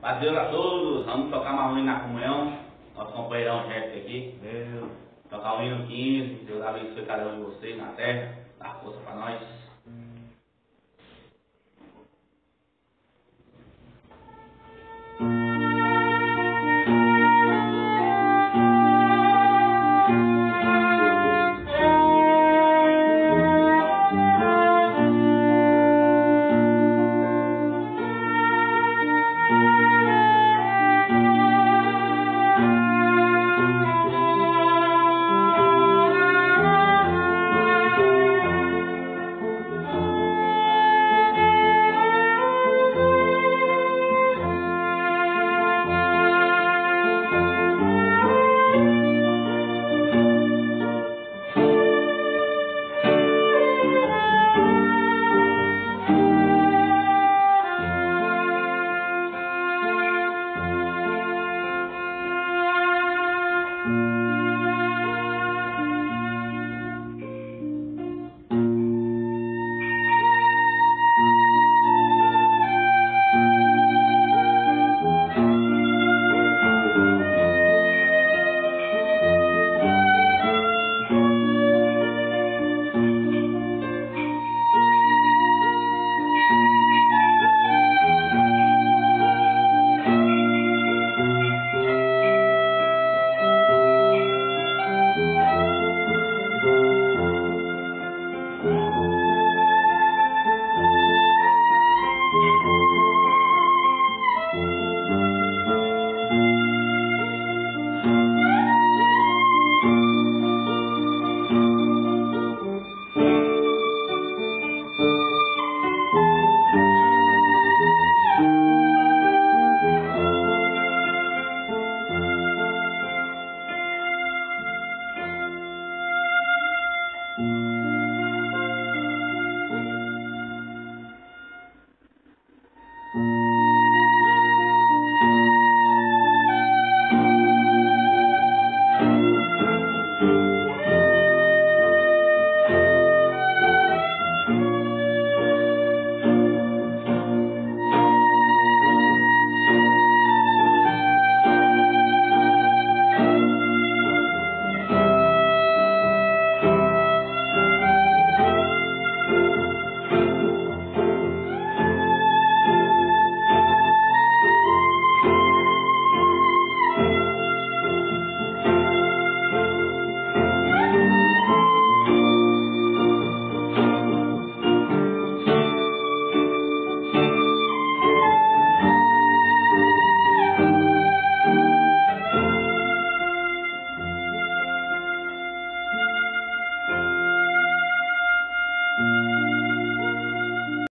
Paz a todos, vamos tocar uma ruim na comunhão. Nosso companheirão Jéssica aqui. Deus. Tocar o hino 15. Deus abençoe cada um de vocês na terra. Dá força pra nós.